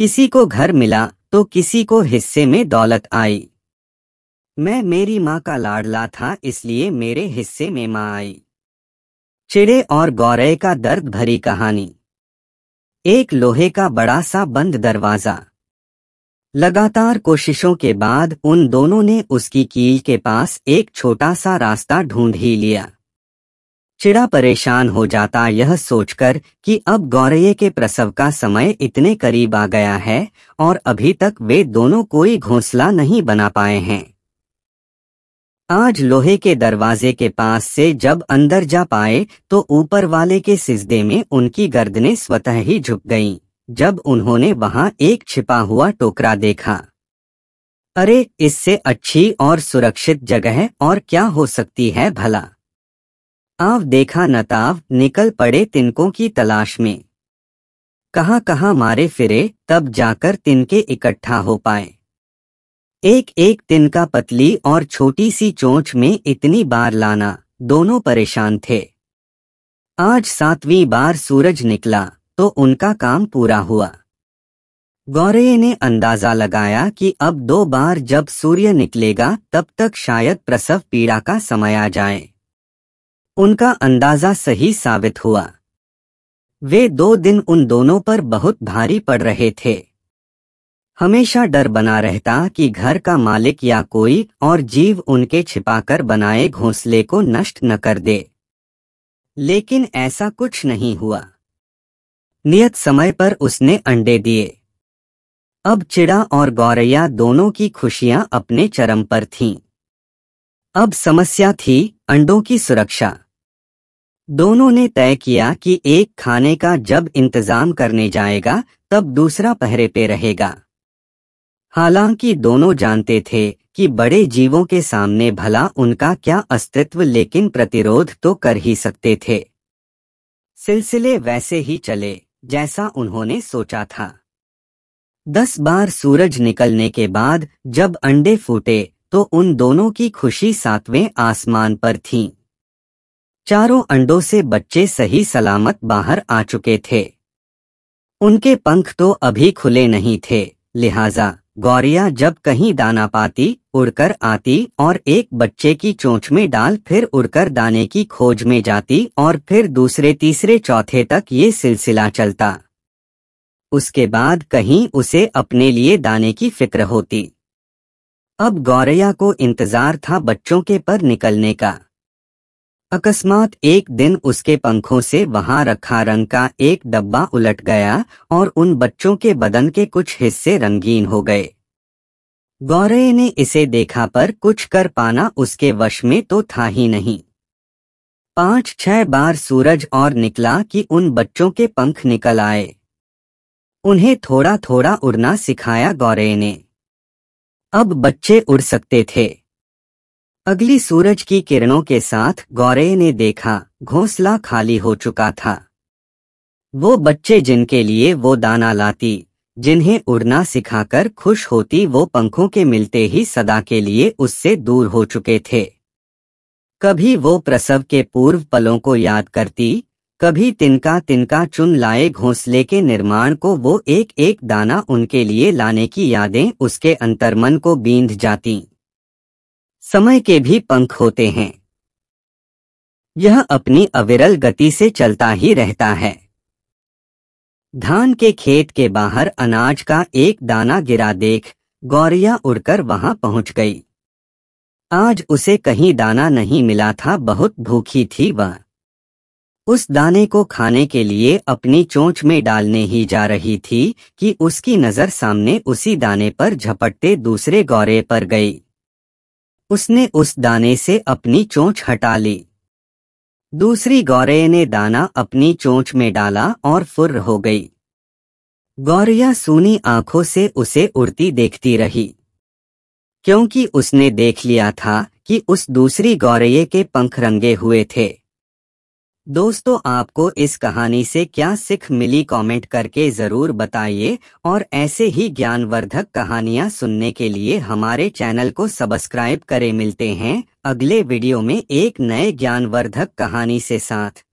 किसी को घर मिला तो किसी को हिस्से में दौलत आई। मैं मेरी माँ का लाडला था, इसलिए मेरे हिस्से में माँ आई। चिड़े और गौरय का दर्द भरी कहानी। एक लोहे का बड़ा सा बंद दरवाज़ा। लगातार कोशिशों के बाद उन दोनों ने उसकी कील के पास एक छोटा सा रास्ता ढूंढ ही लिया। चिड़ा परेशान हो जाता यह सोचकर कि अब गौरय के प्रसव का समय इतने करीब आ गया है और अभी तक वे दोनों कोई घोंसला नहीं बना पाए हैं। आज लोहे के दरवाजे के पास से जब अंदर जा पाए तो ऊपर वाले के सिजदे में उनकी गर्दनें स्वतः ही झुक गईं, जब उन्होंने वहाँ एक छिपा हुआ टोकरा देखा। अरे, इससे अच्छी और सुरक्षित जगह और क्या हो सकती है भला? आव देखा नताव निकल पड़े तिनकों की तलाश में। कहाँ कहाँ मारे फिरे, तब जाकर तिनके इकट्ठा हो पाए। एक एक तिनका पतली और छोटी सी चोंच में इतनी बार लाना, दोनों परेशान थे। आज सातवीं बार सूरज निकला तो उनका काम पूरा हुआ। गौरय ने अंदाज़ा लगाया कि अब दो बार जब सूर्य निकलेगा, तब तक शायद प्रसव पीड़ा का समय आ जाए। उनका अंदाज़ा सही साबित हुआ। वे दो दिन उन दोनों पर बहुत भारी पड़ रहे थे। हमेशा डर बना रहता कि घर का मालिक या कोई और जीव उनके छिपाकर बनाए घोंसले को नष्ट न कर दे। लेकिन ऐसा कुछ नहीं हुआ। नियत समय पर उसने अंडे दिए। अब चिड़ा और गौरैया दोनों की खुशियाँ अपने चरम पर थीं। अब समस्या थी अंडों की सुरक्षा। दोनों ने तय किया कि एक खाने का जब इंतज़ाम करने जाएगा, तब दूसरा पहरे पे रहेगा। हालाँकि दोनों जानते थे कि बड़े जीवों के सामने भला उनका क्या अस्तित्व, लेकिन प्रतिरोध तो कर ही सकते थे। सिलसिले वैसे ही चले, जैसा उन्होंने सोचा था। दस बार सूरज निकलने के बाद जब अंडे फूटे तो उन दोनों की खुशी सातवें आसमान पर थी। चारों अंडों से बच्चे सही सलामत बाहर आ चुके थे। उनके पंख तो अभी खुले नहीं थे, लिहाजा गौरिया जब कहीं दाना पाती, उड़कर आती और एक बच्चे की चोंच में डाल फिर उड़कर दाने की खोज में जाती और फिर दूसरे तीसरे चौथे तक ये सिलसिला चलता। उसके बाद कहीं उसे अपने लिए दाने की फ़िक्र होती। अब गौरैया को इंतज़ार था बच्चों के पर निकलने का। अकस्मात एक दिन उसके पंखों से वहाँ रखा रंग का एक डब्बा उलट गया और उन बच्चों के बदन के कुछ हिस्से रंगीन हो गए। गौरय ने इसे देखा पर कुछ कर पाना उसके वश में तो था ही नहीं। पाँच छह बार सूरज और निकला कि उन बच्चों के पंख निकल आए। उन्हें थोड़ा थोड़ा उड़ना सिखाया गौरय ने। अब बच्चे उड़ सकते थे। अगली सूरज की किरणों के साथ गौरे ने देखा, घोंसला खाली हो चुका था। वो बच्चे जिनके लिए वो दाना लाती, जिन्हें उड़ना सिखाकर खुश होती, वो पंखों के मिलते ही सदा के लिए उससे दूर हो चुके थे। कभी वो प्रसव के पूर्व पलों को याद करती, कभी तिनका तिनका चुन लाए घोंसले के निर्माण को वो एक एक दाना उनके लिए लाने की यादें उसके अंतर्मन को बींध जाती। समय के भी पंख होते हैं। यह अपनी अविरल गति से चलता ही रहता है। धान के खेत के बाहर अनाज का एक दाना गिरा देख गौरिया उड़कर वहाँ पहुँच गई। आज उसे कहीं दाना नहीं मिला था, बहुत भूखी थी वह। उस दाने को खाने के लिए अपनी चोंच में डालने ही जा रही थी कि उसकी नज़र सामने उसी दाने पर झपटते दूसरे गौरे पर गई। उसने उस दाने से अपनी चोंच हटा ली। दूसरी गौरय ने दाना अपनी चोंच में डाला और फुर्र हो गई। गौरिया सूनी आँखों से उसे उड़ती देखती रही। क्योंकि उसने देख लिया था कि उस दूसरी गौरये के पंख रंगे हुए थे। दोस्तों, आपको इस कहानी से क्या सिख मिली कमेंट करके ज़रूर बताइए और ऐसे ही ज्ञानवर्धक कहानियाँ सुनने के लिए हमारे चैनल को सब्सक्राइब करें। मिलते हैं अगले वीडियो में एक नए ज्ञानवर्धक कहानी से साथ।